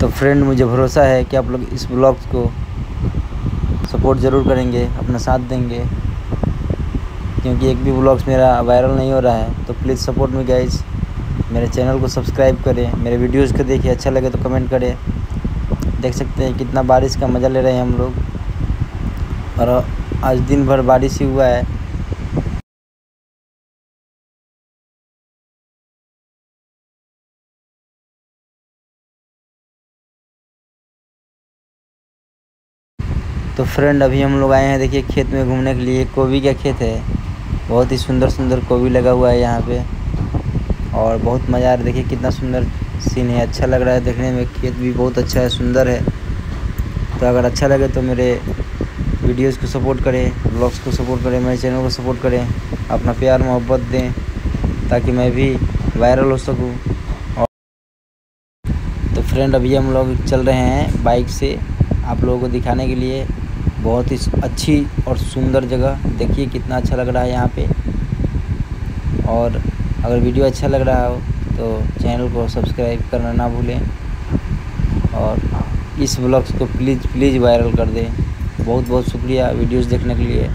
तो फ्रेंड मुझे भरोसा है कि आप लोग इस ब्लॉग्स को सपोर्ट ज़रूर करेंगे, अपना साथ देंगे। क्योंकि एक भी ब्लॉग्स मेरा वायरल नहीं हो रहा है तो प्लीज़ सपोर्ट मी गाइज़ मेरे चैनल को सब्सक्राइब करें, मेरे वीडियोज़ को देखिए अच्छा लगे तो कमेंट करें। देख सकते हैं कितना बारिश का मज़ा ले रहे हैं हम लोग। और आज दिन भर बारिश ही हुआ है। तो फ्रेंड अभी हम लोग आए हैं, देखिए, खेत में घूमने के लिए। कोबी का खेत है। बहुत ही सुंदर सुंदर कोबी लगा हुआ है यहाँ पे। और बहुत मज़ा आ रहा है। देखिए, कितना सुंदर सीन है। अच्छा लग रहा है देखने में। खेत भी बहुत अच्छा है, सुंदर है। तो अगर अच्छा लगे तो मेरे वीडियोस को सपोर्ट करें ब्लॉग्स को सपोर्ट करें, मेरे चैनल को सपोर्ट करें। अपना प्यार, मोहब्बत दें, ताकि मैं भी वायरल हो सकूँ। और तो फ्रेंड अभी हम लोग चल रहे हैं बाइक से आप लोगों को दिखाने के लिए। बहुत ही अच्छी और सुंदर जगह। देखिए कितना अच्छा लग रहा है यहाँ पे। और अगर वीडियो अच्छा लग रहा हो तो चैनल को सब्सक्राइब करना ना भूलें। और इस ब्लॉग्स को प्लीज़ प्लीज़ वायरल कर दें। बहुत बहुत शुक्रिया वीडियोस देखने के लिए।